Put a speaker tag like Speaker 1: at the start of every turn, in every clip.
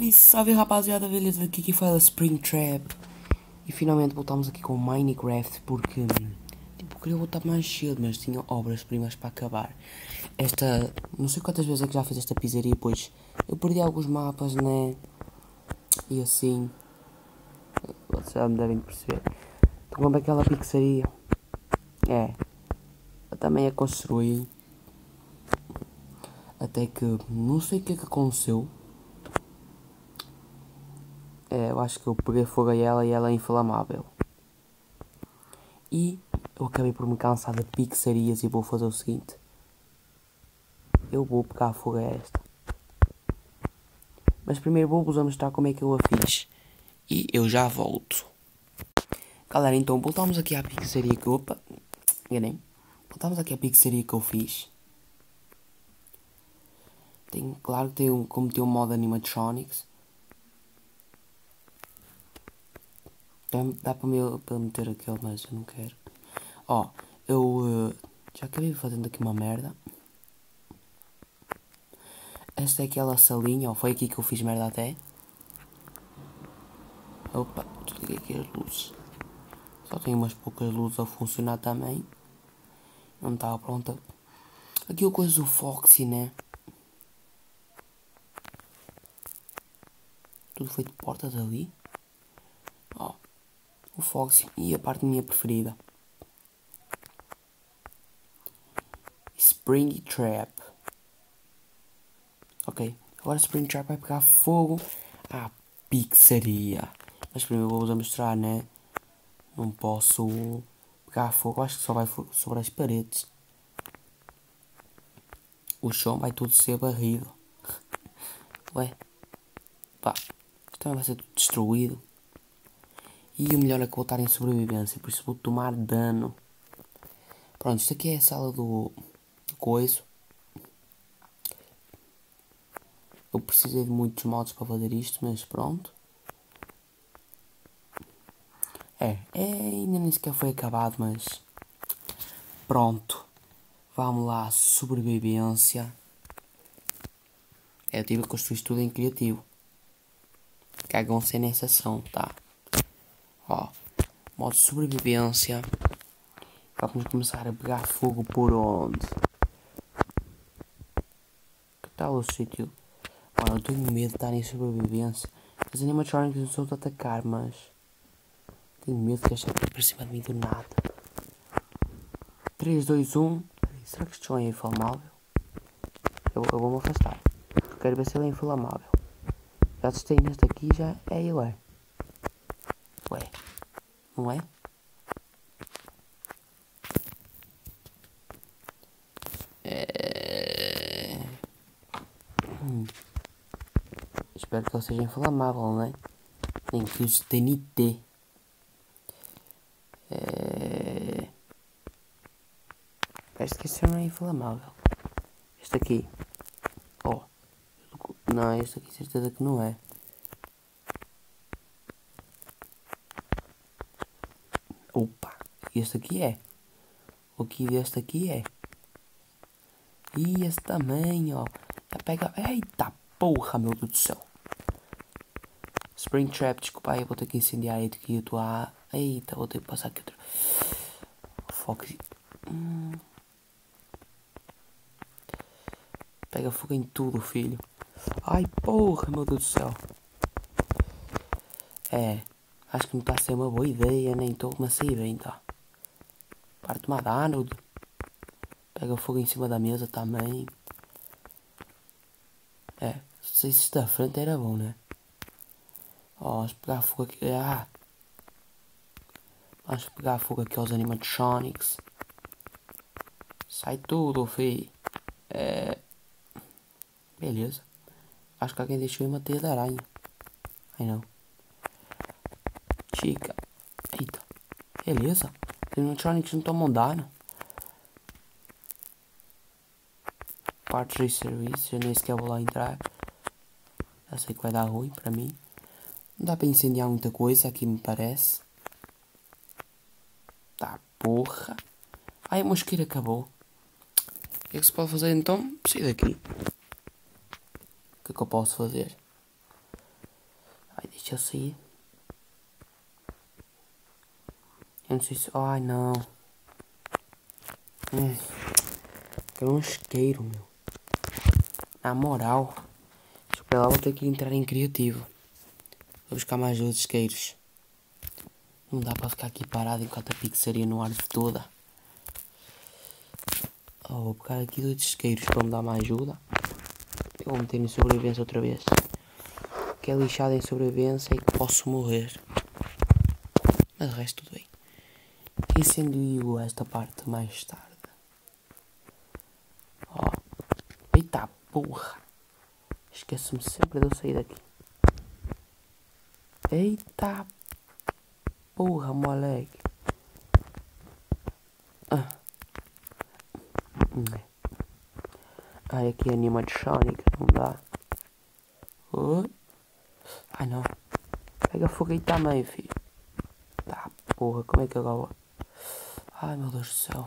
Speaker 1: Salve, salve rapaziada, beleza? Aqui que fala Spring Trap. E finalmente voltamos aqui com Minecraft porque Tipo, queria voltar mais cedo, mas tinha obras-primas para acabar. Esta, não sei quantas vezes é que já fiz esta pizzaria, pois Eu perdi alguns mapas, né? E assim Vocês já me devem perceber. Então como é aquela pizzaria É. Eu também a construí. Até que, não sei o que é que aconteceu é, eu acho que eu a ela e ela é inflamável. E eu acabei por me cansar de pixarias e vou fazer o seguinte. Eu vou pegar fogo a esta. Mas primeiro vou-vos mostrar como é que eu a fiz. E eu já volto. Galera, então voltamos aqui à pixaria que... Opa, enganei. Voltamos aqui à pixaria que eu fiz. Tem, claro que tem um, como tem um modo animatronics. Dá para, me, para meter aquele, mas eu não quero. Ó, oh, eu uh, já acabei fazendo aqui uma merda. Esta é aquela salinha, ó, foi aqui que eu fiz merda até. Opa, desliguei aqui as luzes. Só tem umas poucas luzes a funcionar também. Não estava pronta. Aqui o coisa do Foxy, né? Tudo feito portas ali o Foxy e a parte minha preferida. Spring Trap. Ok, agora Spring Trap vai pegar fogo à pizzaria. Mas primeiro vou-vos mostrar, né? Não posso pegar fogo, acho que só vai sobre as paredes. O chão vai tudo ser barrido. Ué, pá, também vai ser tudo destruído. E o melhor é que vou estar em sobrevivência, por isso vou tomar dano. Pronto, isto aqui é a sala do, coiso. Eu precisei de muitos modos para fazer isto, mas pronto. É, é, ainda nem sequer foi acabado, mas pronto. Vamos lá, sobrevivência. É, eu tive que construir tudo em criativo. Cagam-se nessa ação, tá? Ó, modo sobrevivência. Vamos começar a pegar fogo por onde? Que tal o sítio? Mano, eu tenho medo de estar em sobrevivência. As animatronics não são de atacar, mas... Tenho medo que esta para cima de mim do nada. 3, 2, 1... Será que isto é inflamável? Eu, eu vou me afastar. Quero ver se ele é inflamável. Já testei neste aqui, já é ele é. Não é? é... Hum. Espero que ele seja inflamável, não é? Nem que use TNT. É... Parece que esse não é inflamável. Este aqui. Oh. Não, este aqui certeza que não é. Este aqui é. O que deste aqui é. E esse também, ó. Já pega. Eita porra, meu Deus do céu. Springtrap, desculpa aí, vou ter que incendiar aí que eu tô a. Eita, vou ter que passar aqui outro. Fox. Hum. Pega fogo em tudo, filho. Ai, porra, meu Deus do céu. É. Acho que não está a ser uma boa ideia, nem estou com uma saída ainda. Parte uma Donald. Pega fogo em cima da mesa também. É, se isso da frente era bom, né? Ó, vamos pegar fogo aqui. Ah! Vamos pegar fogo aqui aos animatronics. Sai tudo, fi. É. Beleza. Acho que alguém deixou uma teia de aranha. Ai não. Chica. Eita. Beleza. Animatronics não tomam dano. partes e serviços, eu nem sequer vou lá entrar. Já sei que vai dar ruim para mim. Não dá para incendiar muita coisa, aqui me parece. Tá, porra. Ai, a mosqueira acabou. O que é que se pode fazer então? Sair daqui. O que é que eu posso fazer? Ai, deixa eu sair. Eu não sei se... Ai, não. Quero um isqueiro, meu. Na moral. Eu lá, vou ter que entrar em criativo. Vou buscar mais dois isqueiros. Não dá para ficar aqui parado enquanto a no ar toda. Oh, vou pegar aqui dois isqueiros para me dar mais ajuda. Eu vou meter em sobrevivência outra vez. Que é lixado em sobrevivência e que posso morrer. Mas o resto tudo bem. Incendio esta parte mais tarde. Ó. Oh. Eita porra. Esqueço-me sempre de eu sair daqui. Eita porra, moleque. Ah. Ai, aqui é animatronic, não dá. Oh. Ai não. Pega fogo aí também, filho. Tá, porra, como é que agora? Ai meu Deus do céu.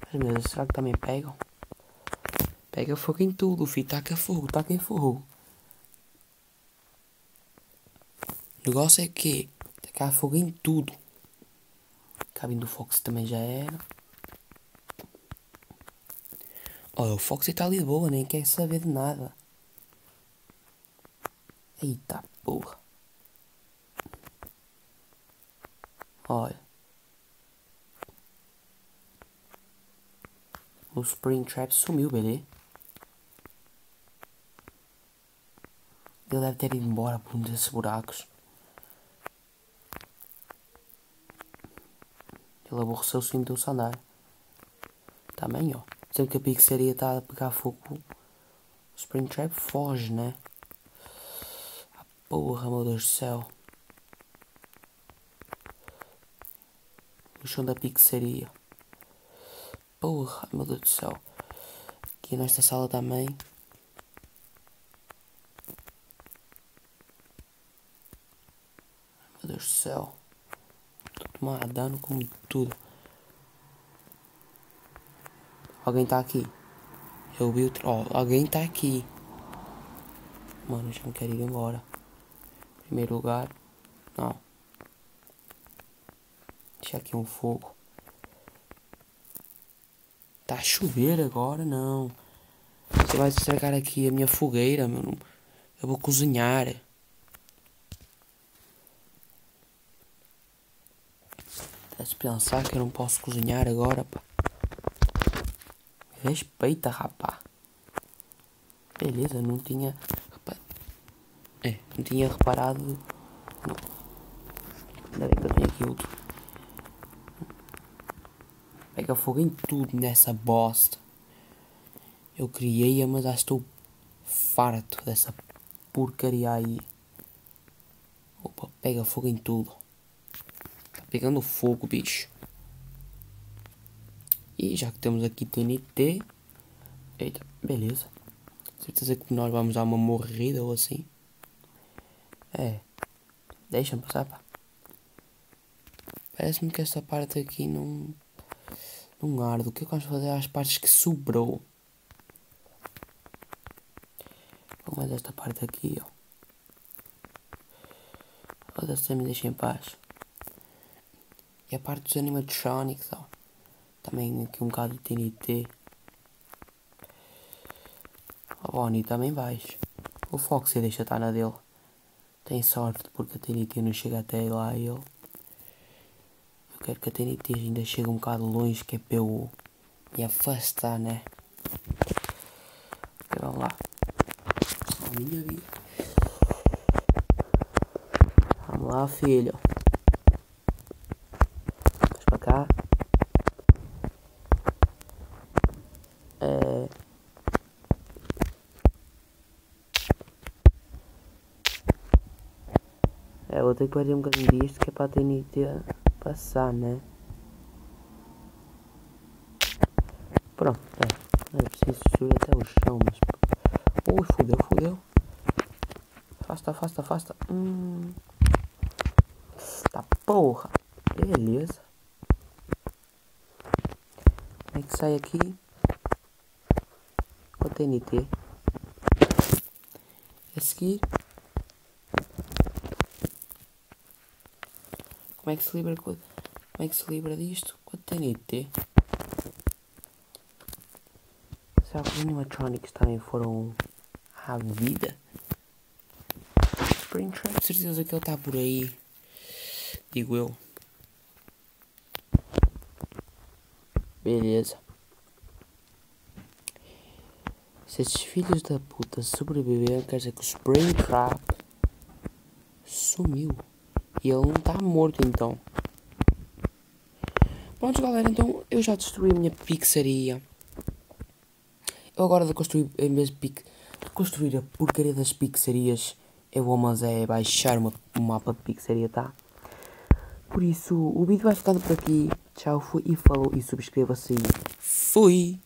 Speaker 1: Mas meu Deus, será que também pegam? Pega fogo em tudo, filho. Taca fogo, taca fogo. O negócio é que tacar fogo em tudo. Cabine do Fox também já era. Olha, o Fox está ali de boa, nem quer saber de nada. Eita porra. Olha. O Springtrap sumiu, beleza? Ele deve ter ido embora por um desses buracos. Ele aborreceu-se e meteu-se a andar. Também, ó. Sempre que a pizzaria está a pegar fogo, o Springtrap foge, né? Ah, porra, meu Deus do céu. O chão da pizzaria. Porra, meu Deus do céu. Aqui nesta sala também. Meu Deus do céu. A tomar dano com tudo. Alguém tá aqui. Eu vi o... Ó, alguém tá aqui. Mano, já não quero ir embora. Primeiro lugar. Não. Deixa aqui um fogo. Tá a chover agora? Não. Você vai estragar aqui a minha fogueira, meu. Eu vou cozinhar. Deve pensar que eu não posso cozinhar agora, pá. Respeita, rapá. Beleza, não tinha. É, não tinha reparado. Não. Ainda bem que eu tenho aqui outro. Pega fogo em tudo nessa bosta. Eu criei-a, mas já estou farto dessa porcaria aí. Opa, pega fogo em tudo. Tá pegando fogo, bicho. E já que temos aqui TNT. Eita, beleza. Certeza que nós vamos dar uma morrida ou assim. É. Deixa-me passar, pá. Parece-me que essa parte aqui não um ardo. O que é que vamos fazer às partes que sobrou? Vamos esta parte aqui, ó. Foda-se, me deixa em paz. E a parte dos animatronics, ó. Também aqui um bocado de TNT. O Bonnie também vais. O Foxy deixa estar na dele. Tem sorte porque a TNT não chega até lá ele. Quero que a TNT ainda chegue um bocado longe, que é para eu me afastar, né? Vamos lá. A minha vida. Vamos lá, filho. Vamos pra cá. É... É, vou ter que perder um bocadinho disto que é para a TNT passar, né? Pronto, é. é censura até o chão, mas. Ui, fodeu, fodeu. Afasta, afasta, afasta. Hum. Tá porra. Beleza. Como é que sai aqui? Com a TNT. A seguir. Como é que se livra com. Como é que se livra disto? Com a TNT. Será que os animatronics também foram à vida? Springtrap, certeza que ele está por aí. Digo eu. Beleza. Se esses filhos da puta sobreviveram, quer dizer que o Springtrap sumiu. E ele não está morto então. Pronto galera, então eu já destruí a minha pizzaria. Eu agora de construir, de, pic, de construir a porcaria das pizzarias, eu vou mas é baixar uma, um mapa de pizzaria, tá? Por isso, o vídeo vai ficando por aqui. Tchau, fui e falou e subscreva-se. Fui!